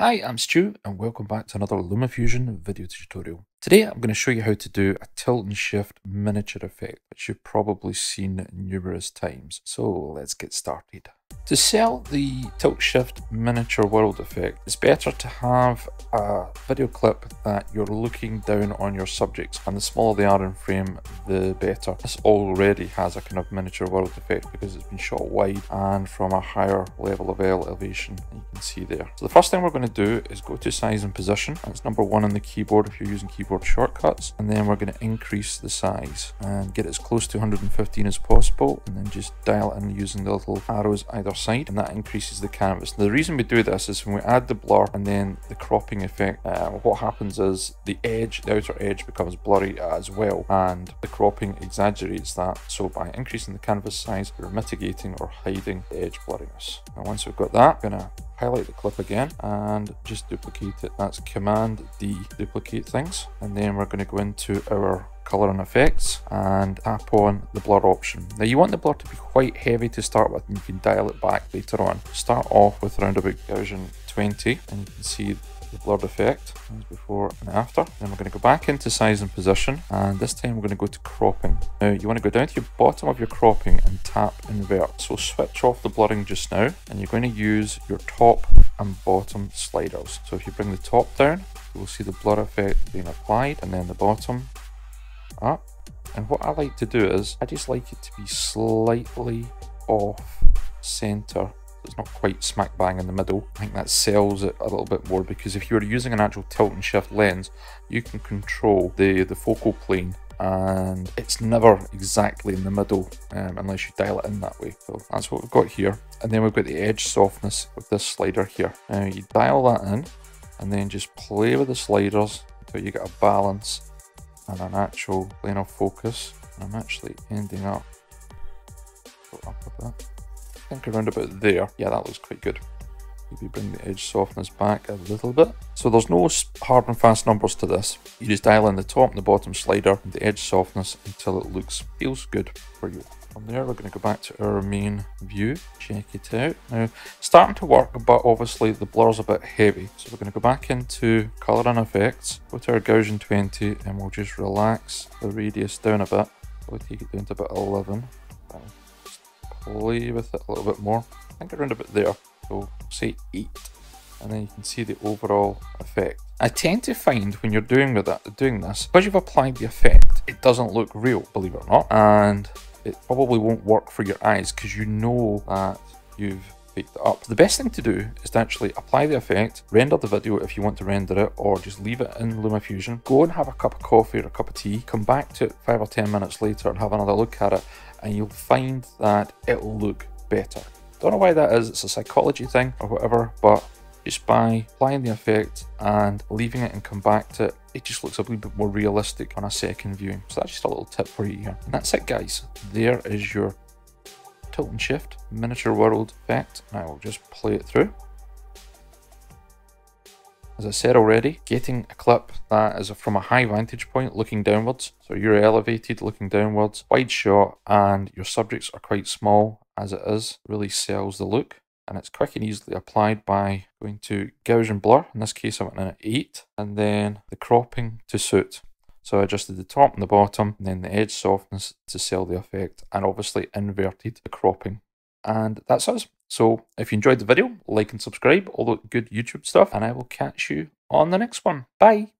Hi, I'm Stu and welcome back to another LumaFusion video tutorial. Today I'm going to show you how to do a tilt and shift miniature effect, which you've probably seen numerous times. So let's get started. To sell the tilt shift miniature world effect, it's better to have a video clip that you're looking down on your subjects and the smaller they are in frame the better. This already has a kind of miniature world effect because it's been shot wide and from a higher level of elevation you can see there. So the first thing we're going to do is go to size and position. That's number one on the keyboard if you're using keyboard shortcuts and then we're going to increase the size and get as close to 115 as possible and then just dial in using the little arrows either side and that increases the canvas. Now, the reason we do this is when we add the blur and then the cropping effect, uh, what happens is the edge, the outer edge becomes blurry as well and the cropping exaggerates that. So by increasing the canvas size, we're mitigating or hiding the edge blurriness. Now once we've got that, I'm gonna highlight the clip again and just duplicate it. That's Command D, duplicate things. And then we're going to go into our color and effects and tap on the blur option. Now you want the blur to be quite heavy to start with and you can dial it back later on. Start off with around about Gaussian 20 and you can see the blurred effect before and after. Then we're going to go back into size and position and this time we're going to go to cropping. Now you want to go down to your bottom of your cropping and tap invert. So switch off the blurring just now and you're going to use your top and bottom sliders. So if you bring the top down, you will see the blur effect being applied and then the bottom up. And what I like to do is I just like it to be slightly off center it's not quite smack bang in the middle. I think that sells it a little bit more because if you're using an actual tilt and shift lens, you can control the, the focal plane and it's never exactly in the middle um, unless you dial it in that way. So that's what we've got here. And then we've got the edge softness with this slider here. Now you dial that in and then just play with the sliders until you get a balance and an actual plane of focus. I'm actually ending up, think around about there. Yeah, that looks quite good. Maybe bring the edge softness back a little bit. So there's no hard and fast numbers to this. You just dial in the top and the bottom slider and the edge softness until it looks, feels good for you. From there, we're going to go back to our main view, check it out. Now, starting to work, but obviously the blur's a bit heavy. So we're going to go back into color and effects, go to our Gaussian 20, and we'll just relax the radius down a bit. We'll take it down to about 11 play with it a little bit more. I think around about there. So say 8. And then you can see the overall effect. I tend to find when you're doing with that, doing this, because you've applied the effect, it doesn't look real, believe it or not. And it probably won't work for your eyes because you know that you've it up. The best thing to do is to actually apply the effect, render the video if you want to render it, or just leave it in LumaFusion. Go and have a cup of coffee or a cup of tea, come back to it five or 10 minutes later and have another look at it and you'll find that it'll look better. Don't know why that is, it's a psychology thing or whatever, but just by applying the effect and leaving it and come back to it, it just looks a little bit more realistic on a second viewing. So that's just a little tip for you here. And that's it guys. There is your tilt and shift miniature world effect. I will just play it through. As I said already, getting a clip that is from a high vantage point looking downwards, so you're elevated looking downwards, wide shot, and your subjects are quite small as it is, really sells the look. And it's quick and easily applied by going to Gaussian blur, in this case I went in at 8, and then the cropping to suit. So I adjusted the top and the bottom, and then the edge softness to sell the effect, and obviously inverted the cropping. And that's us. So if you enjoyed the video, like and subscribe, all the good YouTube stuff, and I will catch you on the next one. Bye.